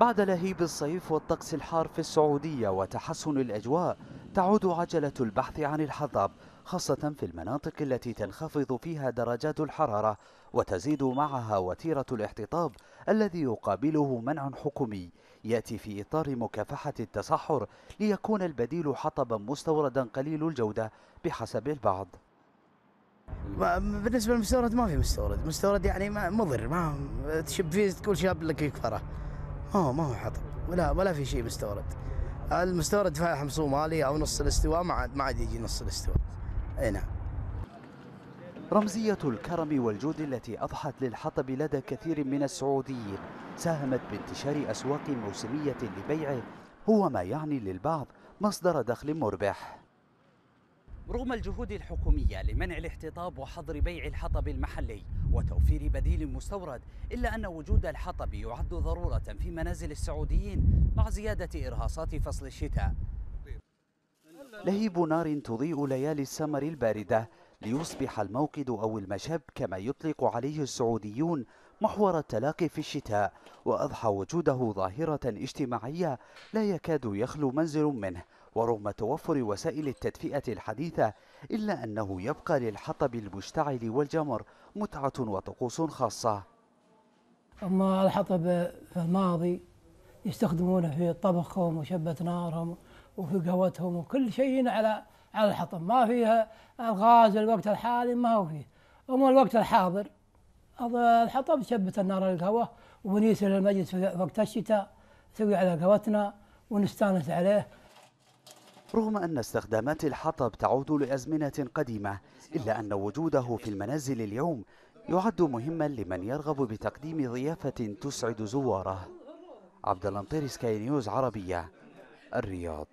بعد لهيب الصيف والطقس الحار في السعودية وتحسن الأجواء تعود عجلة البحث عن الحطب خاصة في المناطق التي تنخفض فيها درجات الحرارة وتزيد معها وتيرة الاحتطاب الذي يقابله منع حكومي. يأتي في إطار مكافحة التصحر ليكون البديل حطبا مستوردا قليل الجودة بحسب البعض. بالنسبة للمستورد ما في مستورد. مستورد يعني مضر ما تشب فيه تقول شاب لك يكفره. ما هو ما هو حطب. ولا ولا في شيء مستورد. المستورد فاحم صومالي أو نص الاستواء ما عاد ما عاد يجي نص الاستواء. أي نعم. رمزية الكرم والجود التي أضحت للحطب لدى كثير من السعوديين ساهمت بانتشار أسواق موسمية لبيعه هو ما يعني للبعض مصدر دخل مربح. رغم الجهود الحكومية لمنع الاحتطاب وحظر بيع الحطب المحلي وتوفير بديل مستورد إلا أن وجود الحطب يعد ضرورة في منازل السعوديين مع زيادة إرهاصات فصل الشتاء. لهيب نار تضيء ليالي السمر الباردة ليصبح الموقد أو المشب كما يطلق عليه السعوديون محور التلاقي في الشتاء وأضحى وجوده ظاهرة اجتماعية لا يكاد يخلو منزل منه. ورغم توفر وسائل التدفئة الحديثة إلا أنه يبقى للحطب المشتعل والجمر متعة وطقوس خاصة. أما الحطب في الماضي يستخدمونه في طبخهم وشبة نارهم وفي قهوتهم وكل شيء على على الحطب. ما فيها الغاز الوقت الحالي ما هو فيه. أما الوقت الحاضر الحطب شبة النار القهوة ونيس للمجلس في وقت الشتاء نسوي على قهوتنا ونستانس عليه رغم أن استخدامات الحطب تعود لأزمنة قديمة إلا أن وجوده في المنازل اليوم يعد مهما لمن يرغب بتقديم ضيافة تسعد زواره. عبد سكاي نيوز عربية الرياض.